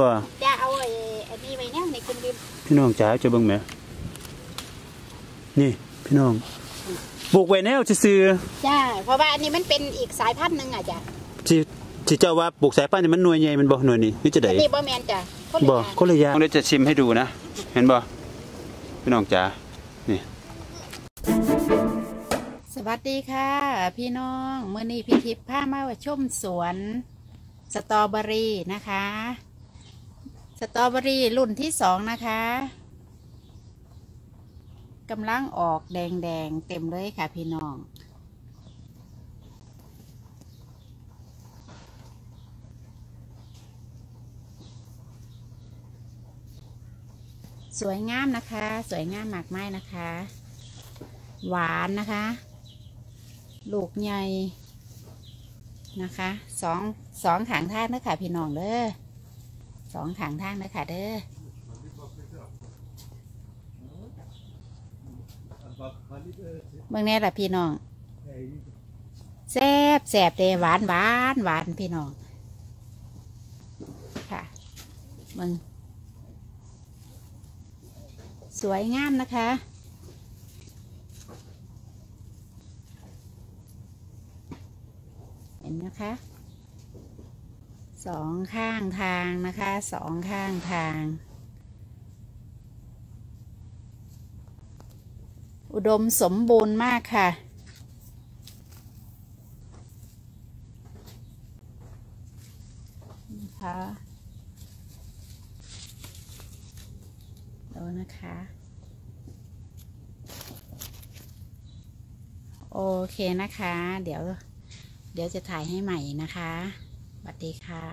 บ่จะเอาไอ้อันนี้ไว้เนี่ยในคุณลืมพี่น้องจ๋าจะเบิ่งไหมนี่พี่น้องปลูกไว้แนวซื่อจ้าเพราะว่าอันนี้มันเป็นอีกสายพันธุ์หนึ่งอะจ้ะๆที่ที่เจ้าว่าปลูกสายพันธุ์นี่มันหน่วยใหญ่มันบ่หน่วยนี้นี่จะได้อันนี้บ่แมนจ้ะคนละบ่อย่างก็เลยยากเดี๋ยวจะชิมให้ดูนะ เห็นบ่พี่น้องจ๋านี่สวัสดีค่ะ พี่น้องเมื่อนี้พี่ทิพย์พามาชมสวน สตรอเบอรี่นะคะ สตรอเบอรี่รุ่นที่สองนะคะกำลังออกแดงๆ เต็มเลยค่ะพี่น้อง สวยงามนะคะ สวยงามมากไม้นะคะ หวานนะคะ ลูกใหญ่นะคะสองสองถางท่าเด้อค่ะพี่น้องเด้อ สองถางทางเด้อค่ะเด้อเมืองนี้แหละพี่น้องแซบแซบเลยหวานหวานหวานพี่น้องค่ะเมึงสวยงามนะคะเห็นนะคะ สองข้างทางนะคะสองข้างทาง อุดมสมบูรณ์มากค่ะ นะคะดูนะคะ โอเคนะคะ เดี๋ยว เดี๋ยวจะถ่ายให้ใหม่นะคะ วัสดีค่ะ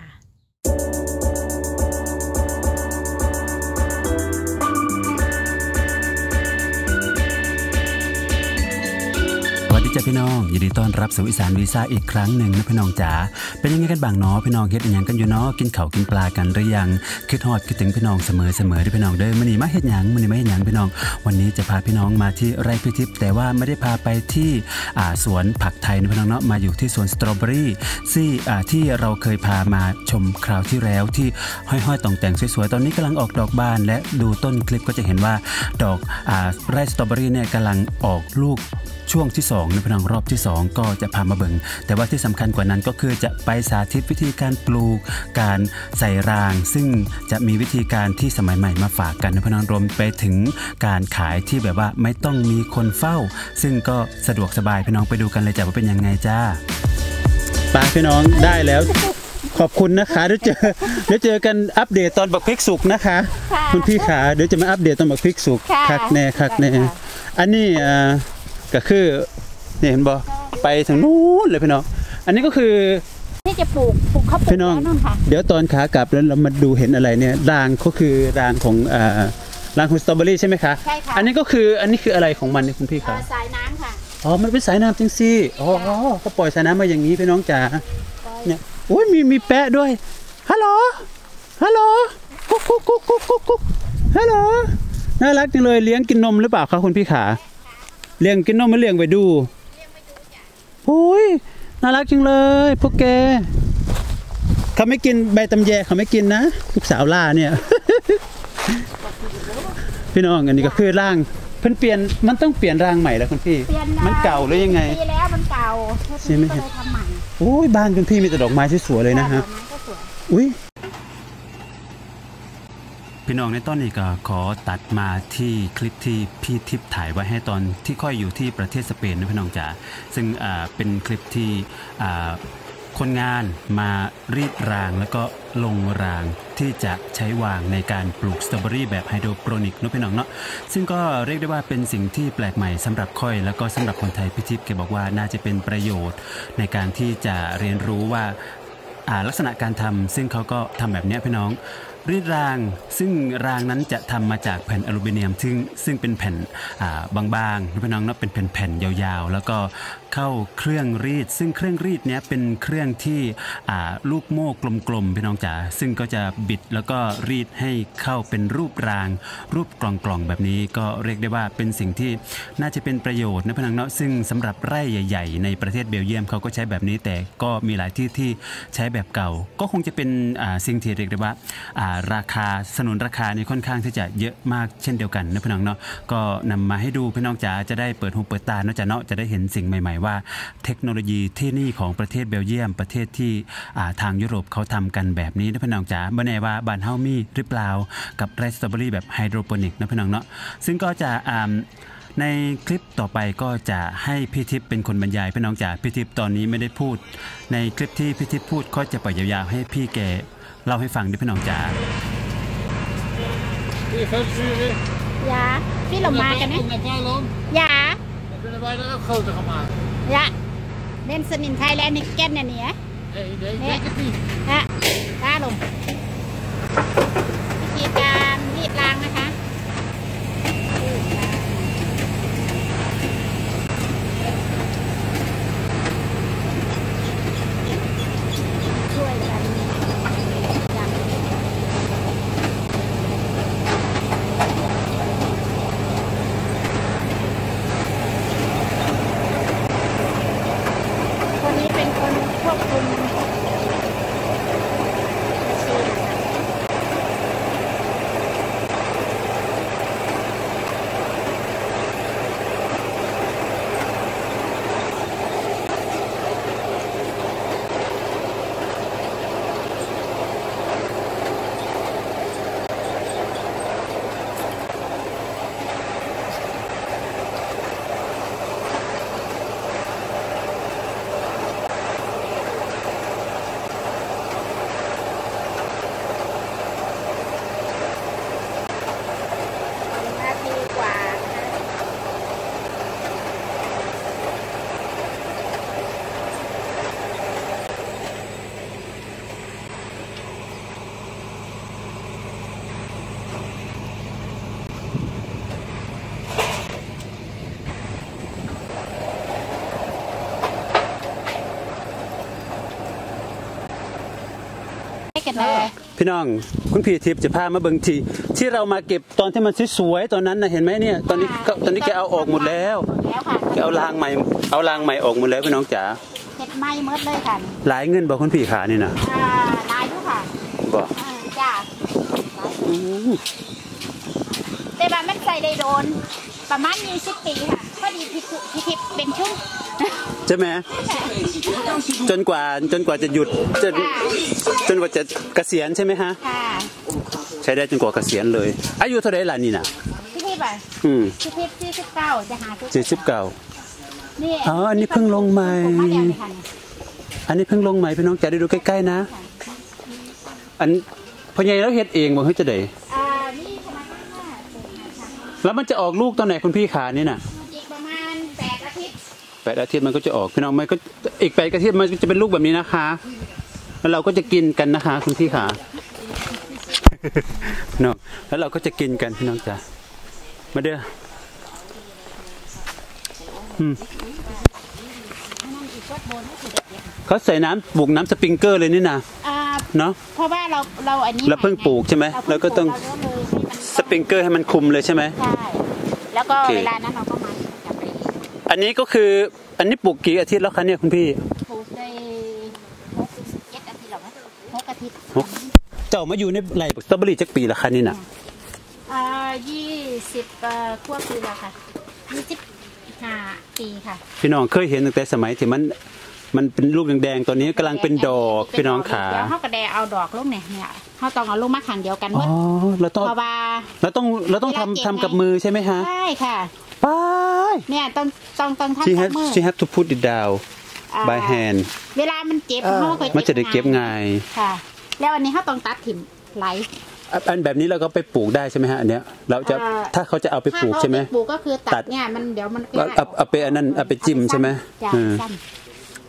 จ้าพี่น้องยินดีต้อนรับสู่อีสานวีซ่าอีกครั้งหนึ่งนะพี่น้องจ๋าเป็นยังไงกันบ้างเนาะพี่น้องเฮ็ดหยังกันอยู่เนาะกินข้าวกินปลากันหรือยังคิดฮอดคิดถึงพี่น้องเสมอเสมอที่พี่น้องเด้อมื้อนี้มาเฮ็ดหยังมื้อนี้มาเฮ็ดหยังพี่น้อง วันนี้จะพาพี่น้องมาที่ไร่พิทิพย์แต่ว่าไม่ได้พาไปที่อ่าสวนผักไทยนะพี่น้องเนาะมาอยู่ที่สวนสตรอเบอรี่ที่อ่าที่เราเคยพามาชมคราวที่แล้วที่ห้อยๆต่องแต่งสวยๆตอนนี้กำลังออกดอกบาน และดูต้นคลิปก็จะเห็นว่าดอกอ่าไร่สตรอเบอรี่เนี่ยกำลังออกลูกช่วงที่2ในพนังรอบที่ 2 ก็จะพามาเบิงแต่ว่าที่สำคัญกว่านั้นก็คือจะไปสาธิตวิธีการปลูก การใส่ราง ซึ่งจะมีวิธีการที่สมัยใหม่มาฝากกันในพนังรวมไปถึงการขายที่แบบว่าไม่ต้องมีคนเฝ้า ซึ่งก็สะดวกสบายพี่น้องไปดูกันเลยจ้ะว่าเป็นยังไงจ้าปาพี่น้องได้แล้วขอบคุณนะคะเดี๋ยวเจอเดี๋ยวเจอกันอัปเดตตอนบักพริกสุกนะคะค่ะคุณพี่ขาเดี๋ยวจะมาอัปเดตตอนบักพริกสุกค่ะคักแน่คักแน่ค่ะอันนี้อ่าก็คือ นี่เห็นบ่ไปถึงนู้นเลยพี่น้อง อันนี้ก็คือที่จะปลูกปลูกข้าวปลูกพี่น้อง แล้วนู่นค่ะเดี๋ยวตอนขากลับแล้วเรามาดูเห็นอะไรเนี่ยรางก็คือรางของอ่ารางของสตรอเบอรี่ใช่ไหมคะ ใช่ค่ะอันนี้ก็คืออันนี้คืออะไรของมันเนี่ยคุณพี่เอ่คะอสายน้ำค่ะอ๋อ มันเป็นสายน้ำจริงสิอ๋ออ๋อเขาปล่อยสายน้ำมาอย่างนี้พี่น้องจ๋า เนี่ย โอ้ยมีมีแปะด้วย ฮัลโหล ฮัลโหล กุ๊กกุ๊กกุ๊กกุ๊กกุ๊กกุ๊กฮัลโหล น่ารักจังเลยเลี้ยงกินนมหรือเปล่าคะคุณพี่ขา เลี้ยงกินนมไม่เลี้ยงไปดูโอ้ยน่ารักจังเลยพวกแกเขาไม่กินใบตำแยเขาไม่กินนะลูกสาวล่าเนี่ย พี่น้องอันนี้ก็คือร่างเพิ่นเปลี่ยนมันต้องเปลี่ยนร่างใหม่แล้วคุณพี่ เปลี่ยนมันเก่าหรือยังไงปีแล้วมันเก่าใช่ไหมก็เลยทำใหม่โอ้ยบ้านคุณพี่มีแต่ดอกไม้สวยๆเลยนะฮะดอกไม้ก็สวยอุ้ย พี่น้องในตอนนี้ก็ขอตัดมาที่คลิปที่พี่ทิพย์ถ่ายไว้ให้ตอนที่ค่อยอยู่ที่ประเทศสเปนนะพี่น้องจ๋าซึ่งเป็นคลิปที่คนงานมารีดรางแล้วก็ลงรางที่จะใช้วางในการปลูกสตรอเบอรี่แบบไฮโดรโปรนิกนะพี่น้องเนาะซึ่งก็เรียกได้ว่าเป็นสิ่งที่แปลกใหม่สำหรับค่อย แล้วก็สำหรับคนไทยพี่ทิพย์แกบอกว่าน่าจะเป็นประโยชน์ในการที่จะเรียนรู้ว่า ลักษณะการทำซึ่งเขาก็ทำแบบนี้พี่น้องรีดรางซึ่งรางนั้นจะทำมาจากแผ่นอลูมิเนียม ซึ่งซึ่งเป็นแผ่นบางๆพี่น้องเนาะเป็นแผ่นๆยาวๆ แล้วก็ เข้าเครื่องรีด ซึ่งเครื่องรีดเนี้ยเป็นเครื่องที่ลูกโม่กลมๆพี่น้องจ๋าซึ่งก็จะบิดแล้วก็รีดให้เข้าเป็นรูปราง รูปกล่องๆแบบนี้ก็เรียกได้ว่าเป็นสิ่งที่น่าจะเป็นประโยชน์นะพี่น้องเนาะซึ่งสำหรับไร่ใหญ่ ๆ ในประเทศเบลเยียมเขาก็ใช้แบบนี้แต่ก็มีหลายที่ที่ใช้แบบเก่า ก็คงจะเป็นสิ่งที่เรียกได้ว่าราคาสนุนราคานี่ค่อนข้างที่จะเยอะมากเช่นเดียวกันนะพี่น้องเนาะก็นำมาให้ดูพี่น้องจ๋าจะได้เปิดหูเปิดตาเนาะจ๋าเนาะจะได้เห็นสิ่งใหม่ๆว่าเทคโนโลยีที่นี่ของประเทศเบลเยียมประเทศที่อ่าทางยุโรปเขาทำกันแบบนี้นะพี่น้องจ๋าบ่แน่ว่าบ้านเฮามีหรือเปล่ากับไรสตรอเบอรี่แบบไฮโดรโปนิกนะพี่น้องเนาะซึ่งก็จะอ่าในคลิปต่อไปก็จะให้พี่ทิพย์เป็นคนบรรยายพี่น้องจ๋าพี่ทิพย์ตอนนี้ไม่ได้พูด ในคลิปที่พี่ทิพย์พูดก็จะปล่อยยาวๆให้พี่แกเล่าให้ฟังด้วยพี่น้องจ๋า Det är födelsedag. ยาพี่เรามากันนะ Unga ballon. ยา Jag kunde bara ha skönt att komma. ยาเล่นสนินไทยแลนด์นี่แกนเนี่ยเนี่ย Nej, det är Nej. inte fint. ฮะก้าลงวิธีการรีดรางนะคะช่วยกันอย่างคนนี้เป็นคนควบคุม นาทีกว่านะคะให้กันเลย พี่น้อง คุณพี่ทิพย์จะพามาเบิ่งทีที่เรามาเก็บตอนที่มันสวยๆตอนนั้นนะเห็นไหมเนี่ย ตอนนี้ก็ตอนนี้แกเอาออกหมดแล้วแล้วค่ะแกเอารางใหม่ เอารางใหม่ออกหมดแล้วพี่น้องจ๋าเห็ดไหม้หมดเลยค่ะหลายเงินบอกคุณพี่ขานี่นะอ่าลายด้วยค่ะบอกอ่าจ้าอืมแต่ว่ามันใส่ได้โดน ประมาณ20ปีค่ะพอดีพิทิพิทิพเป็นชุ่มใช่ไหมจนกว่าจนกว่าจะหยุดจนจนกว่าจะเกษียณใช่ไหมฮะค่ะใช้ได้จนกว่าเกษียณเลย อายุเท่าไหร่ล่ะนี่น่ะพิทิพอะอืมพิทิพที่สิบเก้าจะหาทุกเจ็ดสิบเก้านี่อ๋ออันนี้เพิ่งลงใหม่ผมาแล้วเลยค่ะอันนี้เพิ่งลงใหม่พี่น้องจ๋าได้ดูใกล้ๆนะ อันพ่อใหญ่แล้วเฮ็ดเองบ่เฮ้ยจะได้อ่านี่ประมาณห้าเจ็ดห้าค่ะแล้วมันจะออกลูกตอนไหนคุณพี่ขานี่น่ะ อีกประมาณแปดอาทิตย์ แปดอาทิตย์มันก็จะออกพี่น้องมันก็อีกแปดอาทิตย์มันก็จะเป็นลูกแบบนี้นะคะ แล้วเราก็จะกินกันนะคะคุณพี่ขาพี่น้องแล้วเราก็จะกินกันพี่น้องจ๋ามาเด้ออืมเขาใส่น้ำปลูกน้ำสปริงเกอร์เลยนี่นะอ่าเนาะเพราะว่าเราเราอันนี้เราเพิ่งปลูกใช่ไหมเราแล้วก็ต้องเพิ่ปลูเราเลยให้มันสปริงเกอร์ให้มันคุมเลยใช่ไหมใช่แล้วก็โอเคเวลานั้นเราก็มาจับไป อีกอันนี้ก็คืออันนี้ปลูกกี่อาทิตย์แล้วคะเนี่ยคุณพี่ปลูกได้หกเจ็ดอาทิตย์หรอไหมหกอาทิตย์หกเจ้ามาอยู่ในไร่สตรอเบอรี่จักปีละคะนี่น่ะอ่ายี่สิบเอ่อควบคือแล้วค่ะยี่สิบห้าปีค่ะ พี่น้องเคยเห็นตั้งแต่สมัยที่มันมันเป็นลูกแดงๆตอนนี้กำลังเป็นดอกพี่น้องขาเดี๋ยวเขากระแดเอาดอกลงเนี่ยเนี่ยเขาต้องเอาลงมาขังเดียวกันหมอ๋อดเราต้องเพราะว่าเราต้องเราต้องเวลาเก็บทำทำไงกับมือใช่ไหมฮะใช่ค่ะ ไปเนี่ยต้องต้องต้องทำ she กับ have มือ she have to put it down อ่า by hand เวลามันเจ็บเขาก็มันจะได้เก็บง่ายค่ะ แล้วอันนี้เขาต้องตัดถิ่มไหล อะอันแบบนี้เราก็ไปปลูกได้ใช่ไหมฮะอันเนี้ยเราจะอ่า ถ้าเขาจะเอาไปปลูกใช่ไหม ถ้าเขาปลูกก็คือตัตัดด เนี่ยมันเดี๋ยวมันเอาเอาเอาไปอันนั้นเอาไปจิ้มใช่ไหมจ้ะเออสั้น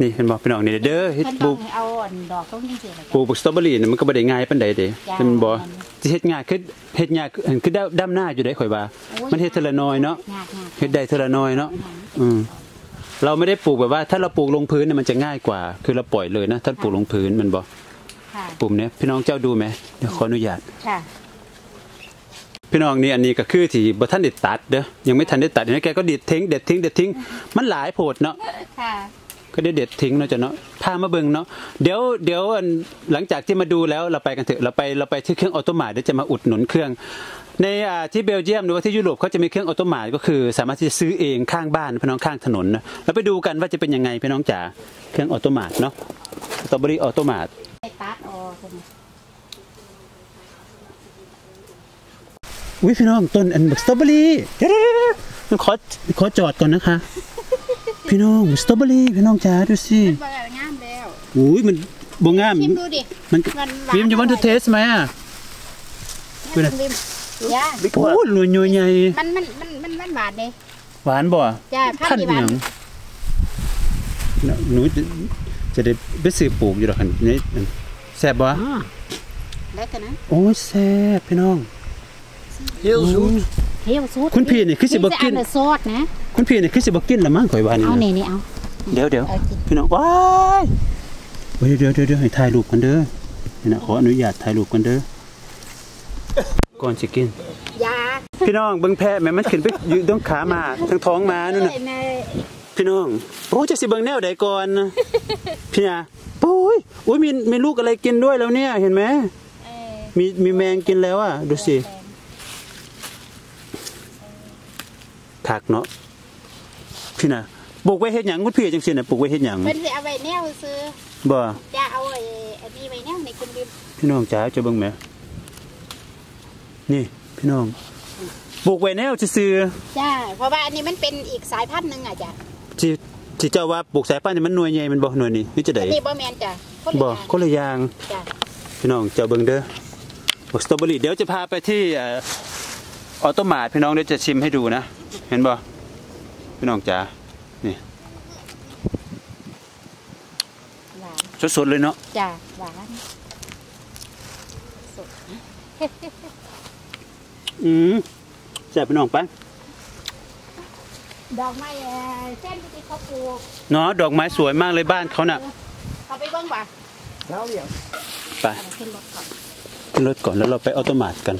นี่เห็นบอกพี่น้องนี่เด้อเฮ็ดเพิ่นปต้ลูองกเอาอันดอกต้องยังเสียเลยปลูกสตรอเบอรี่เนี่ยมันก็บ่ได้ง่ายปานใดเด้จ้ะเห็นบ่สิเฮ็ดง่ายคือเฮ็ดยากคือคือดำหน้าอยู่ได้ข่อยว่าโอ้ยมันเฮ็ดเทอละน้อยเนาะยากยากเฮ็ดได้เทอละน้อยเนาะอืมเราไม่ได้ปลูกแบบว่า ถ้าเราปลูกลงพื้นเนี่ยมันจะง่ายกว่า คือเราปล่อยเลยนะถ้าปลูกลงพื้นมันบ่ค่ะปุ่มเนี้ยพี่น้องเจ้าดูไหมเดี๋ยวขออนุญาตค่ะพี่น้องนี่อันนี้ก็คือที่บ่ทันได้ตัดเด้อยังไม่ทันได้ตัดเห็นไหมแกก็ดิดทิ้งเด็ดทิ้งเด็ดทิ้งมันหลายโพดเนาะค่ะ ก็ได้เด็ดทิ้งเนาะจ้ะเนาะพามาเบิ่งเนาะเดี๋ยวเดี๋ยวหลังจากที่มาดูแล้วเราไปกันเถอะเราไปเราไปที่เครื่องออโตมาเดี๋ยวจะมาอุดหนุนเครื่องในอ่าที่เบลเยียมหรือว่าที่ยุโรปเขาจะมีเครื่องออโตมาก็คือ สามารถที่จะซื้อเองข้างบ้านพี่น้องข้างถนนนะเราไปดูกันว่าจะเป็นยังไงพี่น้องจ๋าเครื่องออโตมาเนาะสตรอเบอรี่ออโตมาไปตัดออกคนนี้อุ้ยพี่น้องต้นอันสตรอเบอรี่เดี๋ยวเดี๋ยวเดี๋ยวเดี๋ยวขอขอจอดก่อนนะคะ พี่น้องสตรอเบอรี่พี่น้องจ๋าดูสิเปิดงามแล้วอุ้ยมันบงงามชิมดูดิมันมันหวานวิมจะ want to taste ไหมอะชิมดิย่าโอ้ยรวยใหญ่มันมันมันมันมันหวานเลยหวานบ่จ้าพันพันกี่อบาหทยังหนูจะจะได้ไปซื้อปลูกอยู่ดอกคันนี่แซ่บบ่แล้วกันนะโอ้ยแซ่บพี่น้อง Heel zoet. เฮียวซูดคุณพี่นี่คือสิบ่กินจะเอาแต่ซอสนะ คุณพี่นี่คือสิบ่กินละมั้งข่อยว่านี่เอานะนี่นี่เอา เดี๋ยวเดี๋ยวเอากินพี่น้องว้ายเฮ้ยเดี๋ยวเดี๋ยวเดี๋ยวให้ถ่ายรูปกันเด้อนี่นะขออนุญาตถ่ายรูปกันเด้อก่อนสิกิน ยาพี่น้องเบิ่งแพะแม่มันขึ้นไปอยู่ตรงขามาทั้งท้องมานู่นน่ะในพี่น้องโอ้จะสิเบิ่งแนวใดก่อนพี่นาปุ้ยอุ้ยมีมีลูกอะไรกินด้วยแล้วเนี่ยเห็นไหมเอ่อมีมีแมงกินแล้วอะดูสิถักเนาะ พี่นาปลูกไว้เฮ็ดหยังคุณพี่จังซี่น่ะปลูกไว้เฮ็ดหยังเพิ่นสิเอาไว้แนวซื้อบ่จะเอาไอ้อันนี้ไว้แนวในคุณดิมพี่น้องจ๋าจะเบิ่งแหมนี่พี่น้องปลูกไว้แนวซื่อจ้าเพราะว่าอันนี้มันเป็นอีกสายพันธุ์หนึงอะจ้ะๆที่ที่เจ้าว่าปลูกสายพันธุ์นี่มันหน่วยใหญ่มันบ่หน่วยนี่นี่จะได้อันนี้บ่แม่นจ้ะคนบ่ละอย่างคนละอย่างจ้ะพี่น้องเจ้าเบิงเด้อบอกสตรอเบอรี่เดี๋ยวจะพาไปที่เอ่อออโตมาทพี่น้องเดี๋ยวจะชิมให้ดูนะ เห็นบ่ พี่น้องจ๋านี่หวานสดๆเลยเนาะจ้ะหวานอืมแซ่บพี่น้องไปดอกไม้เอ่อเส้นที่เขาปลูกเนาะดอกไม้สวยมากเลยบ้านเขาน่ะเขาไปเบิ่งป่ะ Dahlia. ไปเอาขึ้นรถก่อนขึ้นรถก่อนแล้วเราไปออโตมาทกัน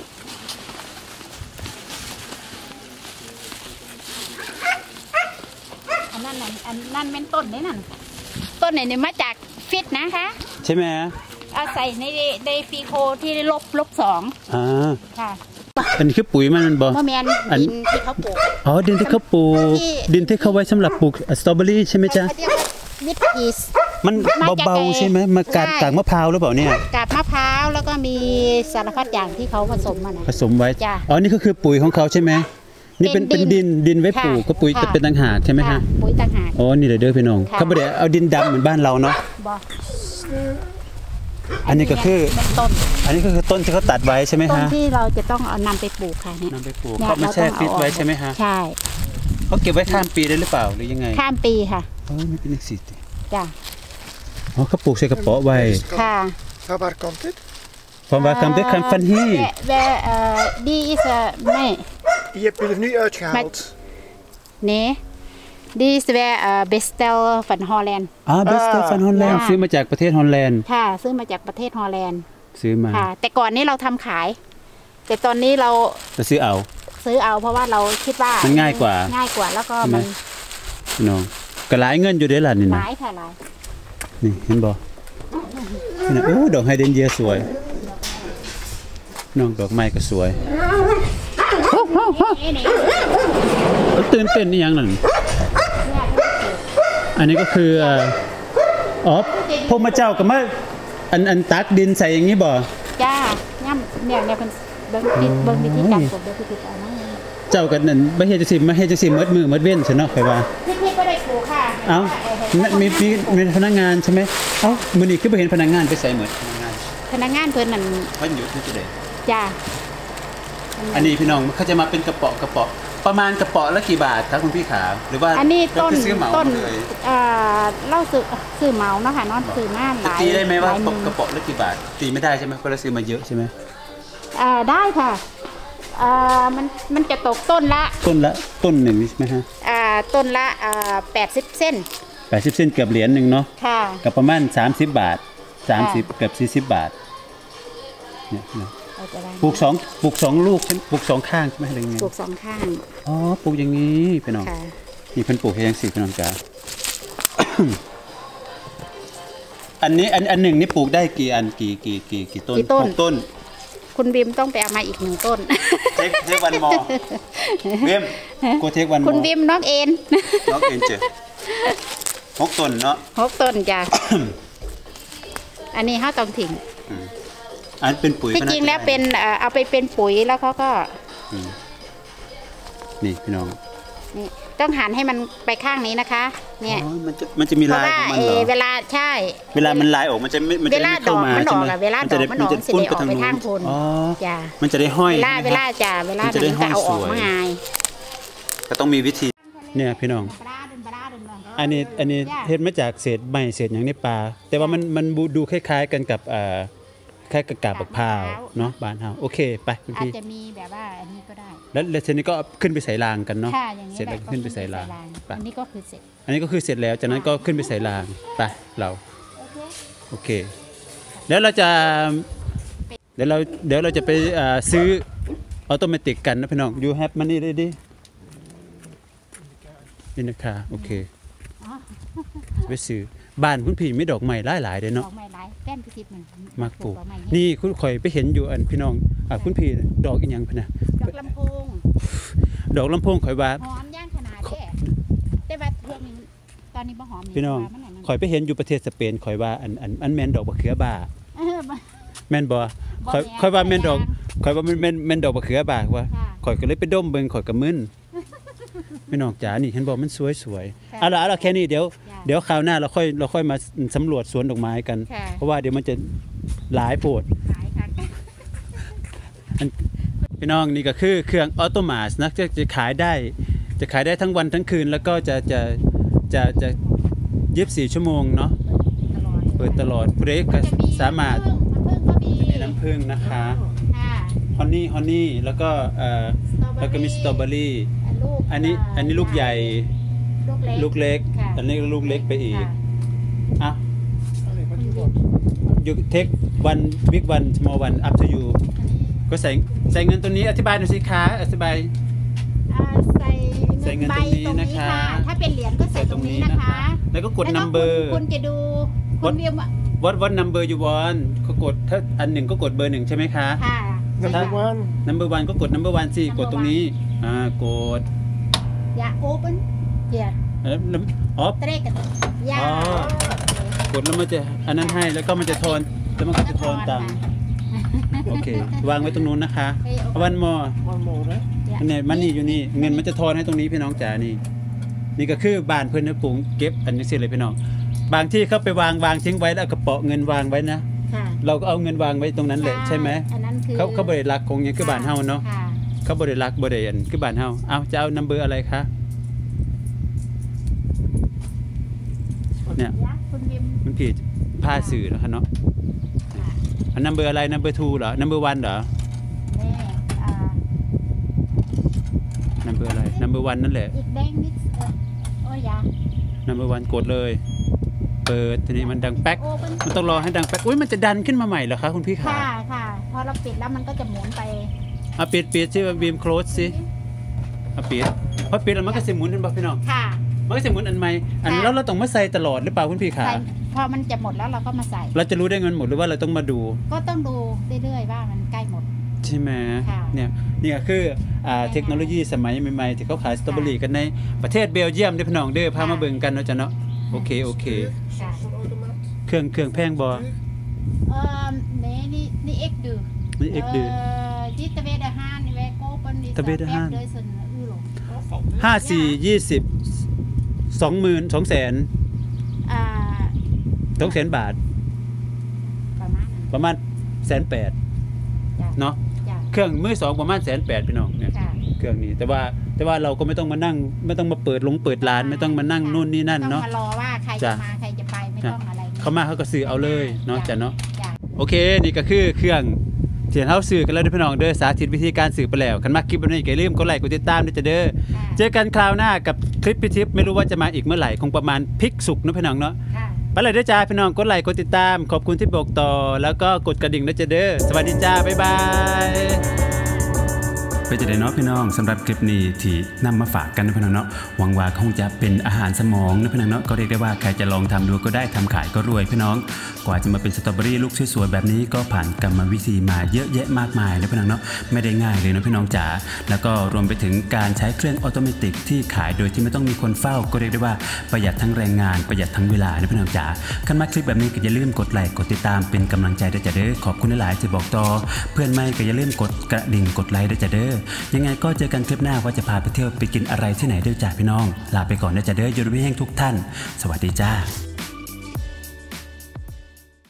อันนั้น น่ะอันนั้นเป็นต้นนี่นั่น ต้นไหนนี่มาจากฟิตนะคะ ใช่ไหมเอาใส่ในในฟีโคที่ลบลบสองอ่าค่ะอันนี้คือปุ๋ยมันมันบ่เมื่อแมนอันดินที่เขาปลูกอ๋อดินที่เขาปลูกที่ดินที่เขาไว้สำหรับปลูกสตรอเบอรี่ใช่ไหมจ๊ะเขาเรียกว่าวิตพีสมันมาจากเบาไอ้ๆใช่ไหมมากาดใช่กากมะพร้าวหรือเปล่าเนี่ยกาบมะพร้าวแล้วก็มีสารพัดอย่างที่เขาผสมมานะผสมไว้จ้ะอ๋อนี่ก็คือปุ๋ยของเขาใช่ไหม นี่เป็นเป็เป็นนดิดินนดินไว้ค่ะปลูกก็ปุ๋ยค่ะจะเป็นต่างหากใช่ไหมค่ะฮะปุ๋ยต่างหากอ๋อนี่เดี๋ยวเด้อพี่น้องค่ะเขาไม่ได้เอาดินดำเหมือนบ้านเราเนาะบออันนี้ก็คือเป็นต้นอันนี้ก็คือต้นที่เขาตัดไว้ใช่ไหมต้นฮะที่เราจะต้องเอานำไปปลูกค่ะเนี่ยนำไปปลูกเนี่ยเขามาแช่เราต้องฟิตเอาออกไว้ใช่ไหมฮะใช่เขาเก็บไว้ข้ามปีได้หรือเปล่าหรือยังไง ข้ามปีค่ะอ๋อนี่เป็นอีกสิจ้ะอ๋อเขาปลูกใส่กระเป๋อไว้ค่ะ Van waar komt dit? ความว่าคำได้คำฟันฮี่แวเอ่อดีอิสไม่ Die heb je er nu uitgehaald. nee dit is we เอ่อ bestel van Holland อ๋อ bestel van Holland ซื้อมาจากประเทศฮอลแลนด์ ค่ะ ซื้อมาจากประเทศฮอลแลนด์ ซื้อมา ค่ะ แต่ก่อนนี้เราทำขาย แต่ตอนนี้เราจะซื้อเอา ซื้อเอาเพราะว่าเราคิดว่า มันง่ายกว่า ง่ายกว่าแล้วก็มันน้องก็หลายเงินอยู่เด้ล่ะนี่นะลายค่ะหลายนี่เห็นบ่นี่โอ้ดอกไฮเดรนเยียสวย น้องดอกไม้ก็สวยนี่นี่แล้วตื่นเต้นนี่ยังนั่นอันนี้ก็คืออ๋อพวกมาเจ้าก็มาอันอันตักดินใส่อย่างนี้บ่จ้าย่ำเนี่ยเนี่ยเป็นเบิ้งวิธีเบิ้งวิธีการปลูกเบิ้งวิธีการนั่นเจ้ากันนั่นบ่เฮ็ดจังซี่มาเฮ็ดจังซี่หมดมือหมดเว้นซั่เนาะข่อยว่าพี่ก็ได้ปลูกค่ะเอ้ามีมีมีพนักงานใช่ไหมเอ้ามือนี้คือบ่เห็นพนักงานไปใส่เหมดพนักงานพนักงานเพิ่นนั่นวันหยุดนี่จะได้ จ้าอันนี้พี่น้องเขาจะมาเป็นกระเป๋อกระเป๋อประมาณกระเป๋อละกี่บาทครับคุณพี่ขาหรือว่าอันนี้ต้นเราคือซื้อเหมาต้นเลย เอ่อเล่าซื้อซื้อเหมาเนาะค่ะเนอนซื้อมาหจะลายตีได้ไหมว่าลายมือกระเป๋อละกี่บาท ตีไม่ได้ใช่ไหมเพราะเราซื้อมาเยอะใช่ไหมอ่าได้ค่ะอ่ามันมันจะตกต้นละต้นละต้นหนึ่งนี่ใช่ไหมฮะอ่าต้นละอ่าแปดสิบเส้นแปดสิบเซนเกือบเหรียญหนึ่งเนาะค่ะ กับประมาณสามสิบบาทสามสิบเกือบสี่สิบบาทเนี่ยนะ เราจะได้ปลูกสองปลูกสองลูกใช่ไหมปลูกสองข้างใช่ไหมอะไรเงี้ยปลูกสองข้าง อ๋อปลูกอย่างนี้พี่น้องค่ะนี่เพิ่นปลูกให้ยังสี่พี่น้องจ๋า อันนี้อันอันหนึ่งนี่ปลูกได้กี่อันกี่กี่กี่กี่ต้นกี่ต้น หกต้นคุณบิมต้องไปเอามาอีกหนึ่งต้น เทคเทควันมอเบียมกูเทควันมอคุณบิมน้องเอ็นน้องเอ็นเจอหกต้นเนาะหกต้นจ้ะ อันนี้เขาต้องทิ้ง อันเป็นปุ๋ยที่จริงแล้วเป็นเอ่อเอาไปเป็นปุ๋ยแล้วเขาก็อืมนี่พี่น้องนี่ต้องหันให้มันไปข้างนี้นะคะ เนี่ยอ๋อมันจะมันจะมีเพลาราะยว่าของมันเอเหรออเวลาใช่ เวลามันลายออกมันจะไม่มันจะเวลาไม่เข้ามาดอกมันอใช่อกไหมอะเวลาจะได้ดอกมันออกจะสิพุ่นได้ออกไปทางนู้นพุ่นอ๋อจ้ะมันจะได้ห้อยเวลาใช่ไหมเวลาจ้ะเวลามันจะได้มันก็เอาออกห้อยสวยมาง่ายก็ต้องมีวิธี เนี่ยพี่น้อง อันนี้อันนี้เฮ็ดมาจากเศษไม้เศษหยังในป่าแต่ว่ามันมันดูคล้ายๆกันกับอ่า คล้ายกับกาบบักพร้าวเนาะบ้านเฮาโอเคไปคุณอาจพี่ จะมีแบบว่าอันนี้ก็ได้แล้วแล้วทีนี้ก็ขึ้นไปใส่รางกันเนาะค่ะอย่างนี้เสร็จแล้วแหละขึ้นไปใส่รางไปอันนี้ก็คือเสร็จอันนี้ก็คือเสร็จแล้วจากนั้นก็ขึ้นไปใส่รางไปเราโอเคโอเคแล้วเราจะเดี๋ยวเราเดี๋ยวเราจะไปอ่าซื้อออโตเมติกกันนะพี่น้อง you have money ready นี่นะคะโอเค อ๋อไปซื้อ บ้านคุณพี่มีดอกไม้หลายๆเด้ดเนาะอกไม้หลายแป้นพิทิพย์หนึ่งมากปลูก ดอไม้นี่คุณข่อยไปเห็นอยู่อันพี่น้องอ่าคุณพี่ดอกอีหยังพุ่นน่ะดอกลำโพงดอกลำโพงข่อยว่า หอมย่างขนาดแค่แต่ว่าเพื่อนนี้ตอนนี้บ่หอมพี่น้อง ว่ามัไหนมันข่อยไปเห็นอยู่ประเทศสเปนข่อยว่าอันอันอันแม่นดอกบะเขือบ่าเออบ่แม่นบ่ข่อยบ่แม่นข่อยว่าแม่นดอกบ่แม่ข่อยว่ามันแม่นแม่นดอกบะเขือบ่าว่า ค่ะข่อยก็เลยไปดมเบิ่งข่อยก็มึน พี่น้องจ๋านี่เห็นบอกมันสวยสวยค่ะเอาล่ะเอาล่ะแค่นี้เดี๋ยวจ้ะเดี๋ยวคราวหน้าเราค่อยเราค่อยมาสำรวจสวนดอกไม้กันค่ะเพราะว่าเดี๋ยวมันจะหลายโพดขายค่ะพี่น้องนี่ก็คือเครื่องออโตมาสนะจะจะขายได้จะขายได้ทั้งวันทั้งคืน แล้วก็จะจะจะจะยีิบสี่ชั่วโมงเนาะตลอดเปิดตลอดเบรกก็จะมีสามารถน้ำผึ้งก็มีจะมีน้ำผึ้งนะคะค่ะฮอนนี่ฮอนนี่แล้วก็เอ่อแล้วก็มีสตรอเบอรี่ ลูกอันนี้อันนี้ลูกใหญ่ลูกเล็กลูกเล็ก ค่ะอันนี้ก็ลูกเล็กไปอีกค่ะอะ Allee, wat je wilt. you take one big one small one up to you ก็ใส่ใส่เงินตัวนี้อธิบายหน่อยสิคะอธิบาย อ่าใส่ใส่เงินใบตรงนี้ตรงนี้นะคะค่ะถ้าเป็นเหรียญก็ใส่ตรงนี้นะคะแล้วก็กด แล้ว number คุณคุณจะดูคุ What? ณเรียกว่า what what number you want ก็กดถ้าอันหนึ่งก็กดเบอร์หนึ่งใช่ไหมคะ ค่ะ Number one. number one ก็กด number one สิ Number กดตรงนี้ อ่า กด อย่า open อย่าแล้วแล้วอ๋อ เตรกันอย่า อ๋อ กดแล้วมันจะ อันนั้นให้ แล้วก็มันจะทอน แล้วมันก็จะทอนตังค์โอเค วางไว้ตรงนู้นนะคะวันมอ One more, hè? อันนี้มันนี่อยู่นี่เงินมันจะทอนให้ตรงนี้พี่น้องจ๋านี่ นี่ก็คือบ้านเพื่อนนะปรุงเก็บอันนี้สิเลยพี่น้อง บางที่เขาไปวางวางทิ้งไว้แล้วเอากระเป๋าเงินวางไว้นะค่ะ เราก็เอาเงินวางไว้ตรงนั้นแหละใช่ไหมอันนั้นคือเขาเขาบริรักของอย่างคือบ้านเฮาเนาะค่ะเขาบริรักบริยันคือบ้านเฮาเอาจะเอานัมเบอร์อะไรคะเนี่ยยักษ์คุณบิมมันผิดผ้าสื่อแล้วคะเนาะค่ะอัน number อะไร number two เหรอ number one เหรอแม่อ่า number อะไร number one นั่นแหละอีกแดงนิดเออโอ้ยอยา number one กดเลย เปิดทีนี้มันดังแป๊ก open มันต้องรอให้ดังแป๊ก อุ้ยมันจะดันขึ้นมาใหม่เหรอคะคุณพี่ขาค่ะค่ะพอเราปิดแล้วมันก็จะหมุนไปเอาปิดปิดชื่อวิม close สิเอาปิดพอปิดแล้วมันก็สิหมุนเห็นป่ะพี่น้องค่ะมันก็สิหมุนอันใหม่อันค่ะแล้วเราต้องมาใส่ตลอดหรือเปล่าคุณพี่ขาใส่พอมันจะหมดแล้วเราก็มาใส่ เราจะรู้ได้เงินหมดหรือว่าเราต้องมาดู ก็ต้องดูเรื่อยๆว่ามันใกล้หมดใช่ไหมค่ะเนี่ยนี่ก็คืออ่าใช่ค่ะเทคโนโลยีสมัยใหม่ๆที่เขาขายสตรอเบอรี่กันในประเทศเบลเยียมเด้อพี่น้องเด้อพามาค่ะเบิ่งกันเนาะจ้ะเนาะ โอเคโอเค ค่ะ Zo'n automaat. เครื่องเครื่องแพงบ่ Duur. เอ่อ nee นี่นี่เอ็กดูนี่เอ็กดือจิตเวดหานเวโกปันดิตะเวดหานโดยส่วนอื้อหลง Dat valt mee. ห้าสี่ยี่สิบสองหมื่นสองแสนอ่าสองแสนบาท ประมาณนั้นประมาณแสนแปดจ้ะเนาะจ้ะเครื่องมือสองประมาณแสนแปดพี่น้องเนี่ยค่ะ เครื่องนี้ แต่ว่าแต่ว่าเราก็ไม่ต้องมานั่ง ไม่ต้องมาเปิดลงเปิดร้านไม่ต้องมานั่งนู่นนี่นั่นเนาะต้องมารอว่าใครจ้ะจะมาใครจะไปไม่ต้องอะไรเขามาเขาก็ซื้อเอาเลยเนาะจ้ะเนาะจ้ะโอเคนี่ก็คือเครื่องเทียนเฮาสื่อกันแล้วเด้อพี่น้องเด้อสาธิตวิธีการสื่อไปแล้วคันมากคลิปวันนี้ก็อย่าลืมกดไลค์กดติดตามด้วยจ้ะเด้อค่ะเจอกันคราวหน้ากับคลิปพิทิปไม่รู้ว่าจะมาอีกเมื่อไหร่คงประมาณพริกสุกนะพี่น้องเนาะค่ะไปเลยเด้อจ้าพี่น้องกดไลค์กดติดตาม ขอบคุณที่บอกต่อ แล้วก็กดกระดิ่งด้วยจ้ะเด้อสวัสดีจ้าบ๊ายบายไป เป็นจะได้เนาะพี่น้องสำหรับคลิปนี้ที่นำมาฝากกันนะพี่น้องเนาะหวังว่าคงจะเป็นอาหารสมองนะพี่น้องเนาะก็เรียกได้ว่าใครจะลองทำดูก็ได้ทำขายก็รวยพี่น้อง กว่าจะมาเป็นสตรอเบอรี่ลูกสวยๆแบบนี้ก็ผ่านกรรมวิธีมาเยอะแยะมากมายนะพี่น้องเนาะไม่ได้ง่ายเลยนะพี่น้องจ๋าแล้วก็รวมไปถึงการใช้เครื่อง automatic ที่ขายโดยที่ไม่ต้องมีคนเฝ้า ก็เรียกได้ว่าประหยัดทั้งแรงงานประหยัดทั้งเวลานะพี่น้องจ๋าคันมาคลิปแบบนี้ก็อย่าลืมกดไลค์กดติดตามเป็นกำลังใจด้วยจ้ะเด้อขอบคุณหลายๆที่บอกต่อ เพื่อนไม่ก็อย่าลืมกดกระดิ่งกดไลค์ด้วยจ้ะเด้อยังไงก็เจอกันคลิปหน้าว่าจะพาไปเที่ยวไปกินอะไรที่ไหนด้วยจ้าพี่น้อง ลาไปก่อนนะจ้ะเด้อยู่ดีมีแห้งทุกท่าน สวัสดีจ้า